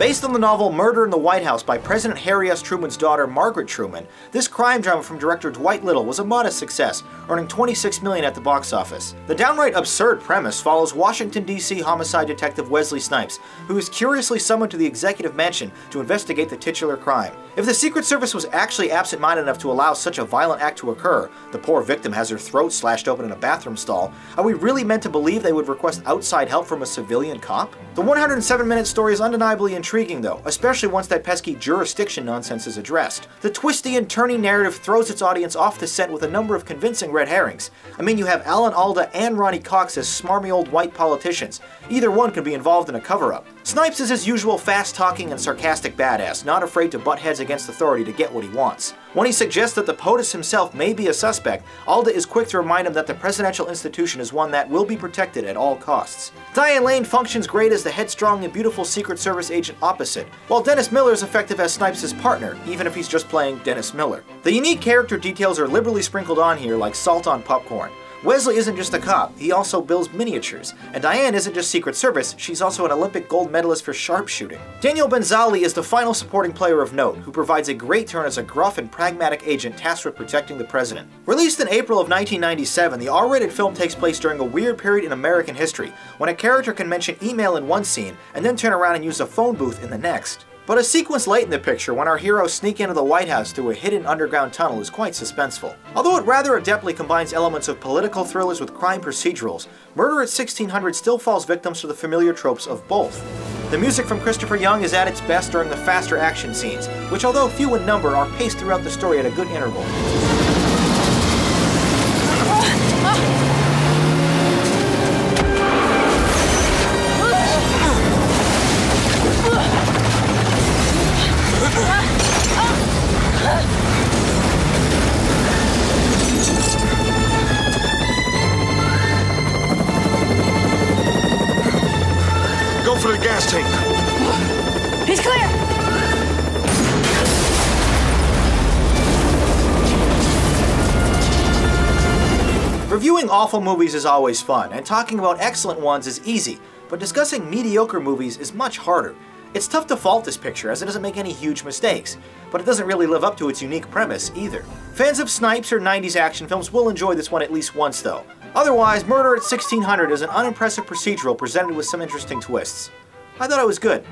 Based on the novel Murder in the White House by President Harry S. Truman's daughter Margaret Truman, this crime drama from director Dwight Little was a modest success, earning 26 million at the box office. The downright absurd premise follows Washington, D.C. homicide detective Wesley Snipes, who is curiously summoned to the executive mansion to investigate the titular crime. If the Secret Service was actually absent-minded enough to allow such a violent act to occur, the poor victim has her throat slashed open in a bathroom stall, are we really meant to believe they would request outside help from a civilian cop? The 107-minute story is undeniably intriguing though, especially once that pesky jurisdiction nonsense is addressed. The twisty and turning narrative throws its audience off the scent with a number of convincing red herrings. I mean, you have Alan Alda and Ronny Cox as smarmy old white politicians. Either one could be involved in a cover-up. Snipes is his usual fast-talking and sarcastic badass, not afraid to butt heads against authority to get what he wants. When he suggests that the POTUS himself may be a suspect, Alda is quick to remind him that the presidential institution is one that will be protected at all costs. Diane Lane functions great as the headstrong and beautiful Secret Service agent opposite, while Dennis Miller is effective as Snipes' partner, even if he's just playing Dennis Miller. The unique character details are liberally sprinkled on here like salt on popcorn. Wesley isn't just a cop, he also builds miniatures. And Diane isn't just Secret Service, she's also an Olympic gold medalist for sharpshooting. Daniel Benzali is the final supporting player of note, who provides a great turn as a gruff and pragmatic agent tasked with protecting the president. Released in April of 1997, the R-rated film takes place during a weird period in American history, when a character can mention email in one scene and then turn around and use a phone booth in the next. But a sequence late in the picture when our heroes sneak into the White House through a hidden underground tunnel is quite suspenseful. Although it rather adeptly combines elements of political thrillers with crime procedurals, Murder at 1600 still falls victims to the familiar tropes of both. The music from Christopher Young is at its best during the faster action scenes, which although few in number are paced throughout the story at a good interval. For the gas tank. He's clear! Reviewing awful movies is always fun, and talking about excellent ones is easy, but discussing mediocre movies is much harder. It's tough to fault this picture as it doesn't make any huge mistakes, but it doesn't really live up to its unique premise either. Fans of Snipes or 90s action films will enjoy this one at least once though. Otherwise, Murder at 1600 is an unimpressive procedural presented with some interesting twists. I thought it was good.